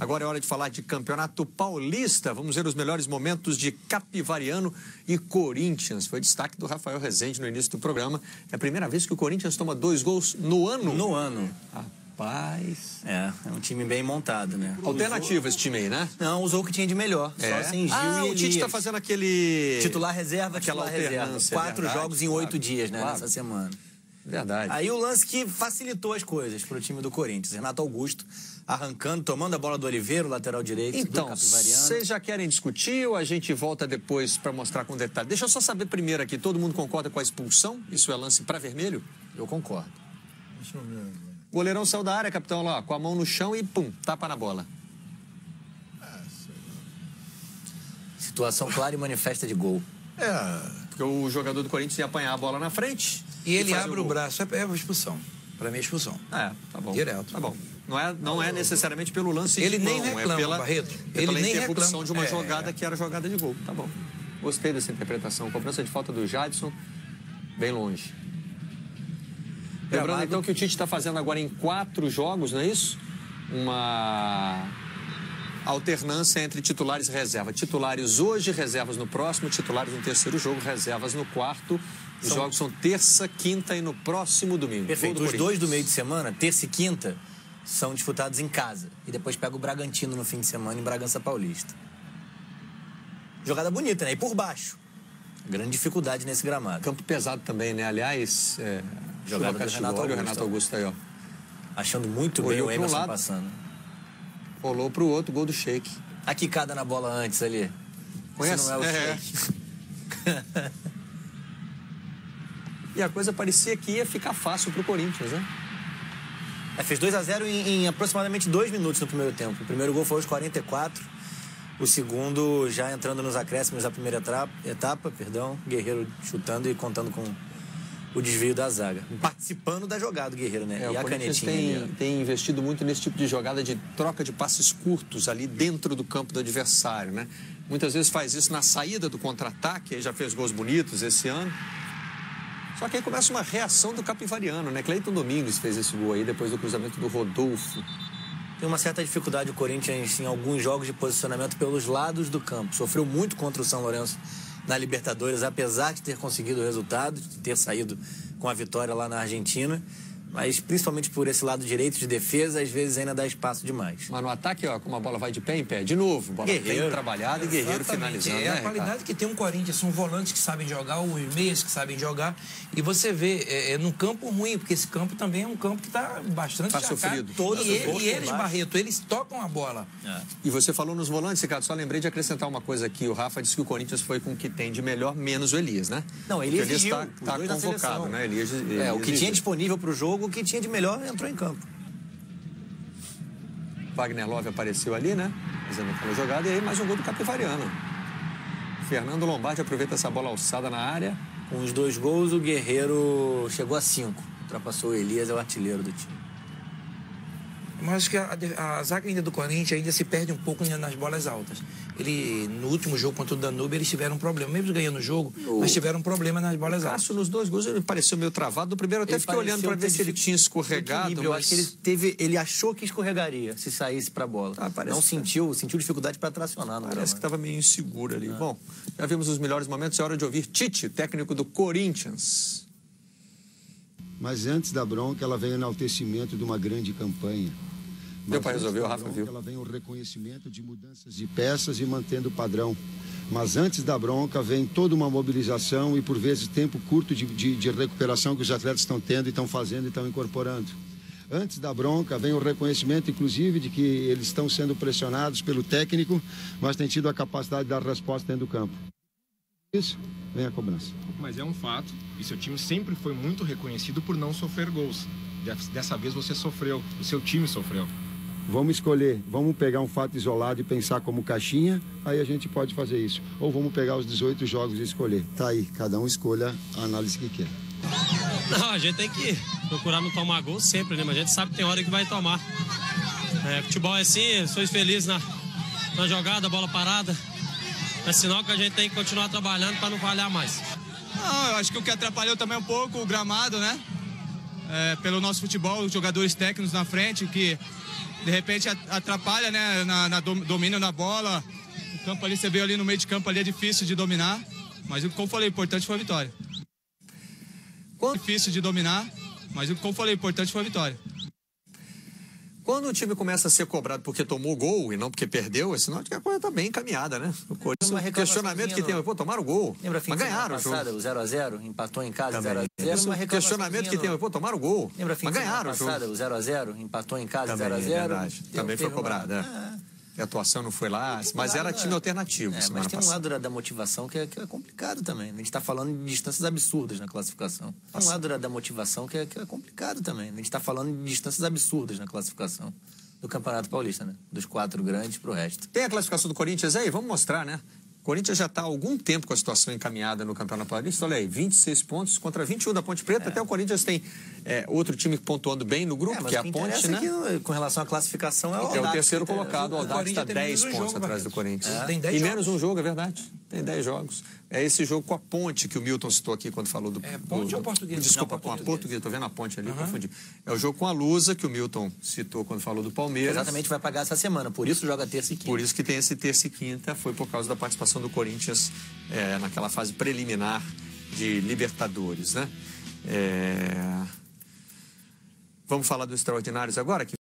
Agora é hora de falar de campeonato paulista. Vamos ver os melhores momentos de Capivariano e Corinthians. Foi destaque do Rafael Rezende no início do programa. É a primeira vez que o Corinthians toma dois gols no ano. No ano. Rapaz. É, é um time bem montado, né? Alternativa esse time aí, né? Não, usou o que tinha de melhor. É. Só sem Gil ah, e o Tite está Elias. fazendo aquele. Titular reserva, Aquela titular reserva. Quatro verdade, jogos em claro, oito dias, né? claro. Nessa semana. Verdade. Aí o lance que facilitou as coisas pro time do Corinthians. Renato Augusto arrancando, tomando a bola do Oliveira, o lateral direito Então, vocês já querem discutir ou a gente volta depois para mostrar com detalhe? Deixa eu só saber primeiro aqui, todo mundo concorda com a expulsão? Isso é lance para vermelho? Eu concordo. O goleirão saiu da área, capitão, lá, com a mão no chão e pum, tapa na bola. Situação clara e manifesta de gol. É. Porque o jogador do Corinthians ia apanhar a bola na frente. E ele abre o gol. braço. É, é expulsão. Pra mim é expulsão. É, tá bom. Direto. Tá bom. Não é, não é necessariamente pelo lance Ele de nem mão, reclama, é pela, Barreto. é Ele pela nem interrupção reclama. de uma É. jogada que era jogada de gol. Tá bom. Gostei dessa interpretação. Cobrança de falta do Jadson, bem longe. Lembrando então que o Tite está fazendo agora em quatro jogos, não é isso? Uma alternância entre titulares e reserva. Titulares hoje, reservas no próximo, titulares no terceiro jogo, reservas no quarto. Os jogos são terça, quinta e no próximo domingo. Perfeito. Do Os dois do meio de semana, terça e quinta, são disputados em casa. E depois pega o Bragantino no fim de semana em Bragança Paulista. Jogada bonita, né? E por baixo. Grande dificuldade nesse gramado. Campo pesado também, né? Aliás, é, Jogada do. Renato Olha o Augusto, Renato. Augusto aí, ó. Achando muito bem Olhou o pra um Emerson lado. passando. Rolou pro outro, gol do Sheik. A quicada na bola antes ali. Conhece? Não é o É. Sheik. E a coisa parecia que ia ficar fácil pro Corinthians, né? É, fez 2 a 0 em, em aproximadamente dois minutos no primeiro tempo. O primeiro gol foi aos 44. O segundo já entrando nos acréscimos da primeira etapa, etapa perdão, Guerreiro chutando e contando com o desvio da zaga. Participando da jogada do Guerreiro, né? É, e a canetinha tem, ali, tem investido muito nesse tipo de jogada de troca de passes curtos ali dentro do campo do adversário, né? Muitas vezes faz isso na saída do contra-ataque, aí já fez gols bonitos esse ano. Só que aí começa uma reação do Capivariano, né? Cleiton Domingos fez esse gol aí depois do cruzamento do Rodolfo. Tem uma certa dificuldade o Corinthians em alguns jogos de posicionamento pelos lados do campo. Sofreu muito contra o São Lourenço na Libertadores, apesar de ter conseguido o resultado, de ter saído com a vitória lá na Argentina. Mas principalmente por esse lado direito de defesa, às vezes ainda dá espaço demais. Mas no ataque, ó, como a bola vai de pé em pé, de novo, bola bem Guerreiro. trabalhada e Guerreiro Exatamente. finalizando. É né, a Ricardo? qualidade que tem um Corinthians. São volantes que sabem jogar, os meias que sabem jogar. E você vê, é, é num campo ruim, porque esse campo também é um campo que está bastante Tá sofrido. Todos e, os ele- e eles. Barreto, eles tocam a bola. E você falou nos volantes, Ricardo, só lembrei de acrescentar uma coisa aqui. O Rafa disse que o Corinthians foi com o que tem de melhor, menos o Elias, né? Não, Elias está tá na convocado, né? Elias, É, o Elias que tinha disponível para o jogo, o que tinha de melhor entrou em campo. Wagner Love apareceu ali, né? Fazendo aquela jogada. E aí mais um gol do Capivariano. Fernando Lombardi aproveita essa bola alçada na área. Com os dois gols, o Guerreiro chegou a cinco. Ultrapassou o Elias, é o artilheiro do time. Mas acho que a, a zaga ainda do Corinthians ainda se perde um pouco ainda nas bolas altas. Ele, no último jogo contra o Danube, eles tiveram um problema. Mesmo ganhando o jogo, mas tiveram um problema nas bolas altas. Cássio, nos dois gols, ele pareceu meio travado. No primeiro, eu até Ele fiquei olhando para ver se ele tinha escorregado. equilíbrio. Eu Mas... acho que ele teve, ele achou que escorregaria se saísse para a bola. Ah, parece Não que- sentiu, sentiu dificuldade para tracionar. Parece que gramado. estava meio inseguro ali. Bom, já vimos os melhores momentos. É hora de ouvir Tite, técnico do Corinthians. Mas antes da bronca, ela vem o enaltecimento de uma grande campanha. Deu Mas pra antes resolver, o Rafa bronca, viu. Ela vem o reconhecimento de mudanças de peças e mantendo o padrão. Mas antes da bronca vem toda uma mobilização e, por vezes, tempo curto de, de, de recuperação que os atletas estão tendo e estão fazendo e estão incorporando. Antes da bronca vem o reconhecimento, inclusive, de que eles estão sendo pressionados pelo técnico, mas têm tido a capacidade de dar resposta dentro do campo. Isso, vem a cobrança. Mas é um fato, e seu time sempre foi muito reconhecido por não sofrer gols. Des- Dessa vez você sofreu, o seu time sofreu. Vamos escolher, vamos pegar um fato isolado e pensar como caixinha, aí a gente pode fazer isso. Ou vamos pegar os 18 jogos e escolher. Tá aí, cada um escolha a análise que quer. Não, a gente tem que procurar não tomar gol sempre, né? Mas a gente sabe que tem hora que vai tomar. É, futebol é assim, sou feliz na, na jogada, bola parada. É sinal que a gente tem que continuar trabalhando para não falhar mais. Não, eu acho que o que atrapalhou também um pouco o gramado, né? É, pelo nosso futebol, os jogadores técnicos na frente, que de repente atrapalha, né, na, na domínio na bola. O campo ali, você veio ali no meio de campo ali, é difícil de dominar. Mas como eu falei, o importante foi a vitória. Quando... Difícil de dominar, mas como eu falei, o importante foi a vitória. Quando o time começa a ser cobrado porque tomou gol e não porque perdeu, é sinal de que a coisa está bem encaminhada, né? O Corinthians, questionamento que tem, pô, tomaram gol. Lembra mas ganharam o jogo. o 0x0, empatou em casa 0x0. questionamento que tem, pô, tomaram gol. Lembra fim mas ganharam o jogo. o 0x0, empatou em casa 0x0. Também foi cobrado, é. A atuação não foi lá, mas era time alternativo. É, mas tem um lado da, da motivação que é, que é, complicado também. A gente está falando de distâncias absurdas na classificação. Tem um lado da, da motivação que é, que é complicado também. A gente está falando de distâncias absurdas na classificação do Campeonato Paulista, né? Dos quatro grandes para o resto. Tem a classificação do Corinthians aí? Vamos mostrar, né? Corinthians já está há algum tempo com a situação encaminhada no Campeonato Paulista. Olha aí, 26 pontos contra 21 da Ponte Preta. É. Até o Corinthians tem é, outro time pontuando bem no grupo, é, que é a Ponte, né? Que, com relação à classificação é o É o terceiro colocado. O Aldax está 10 pontos jogo, atrás do Corinthians. É. Tem 10 e menos um jogo, é verdade. Tem 10 jogos. É esse jogo com a Ponte que o Milton citou aqui quando falou do. É Ponte do, ou Português? Desculpa, Não, com a Português. Estou vendo a Ponte ali, uhum. confundi. É o jogo com a Lusa que o Milton citou quando falou do Palmeiras. Exatamente, vai pagar essa semana. Por isso joga terça e quinta. Por isso que tem esse terça e quinta. Foi por causa da participação do Corinthians é, naquela fase preliminar de Libertadores, né? É... Vamos falar dos extraordinários agora? Que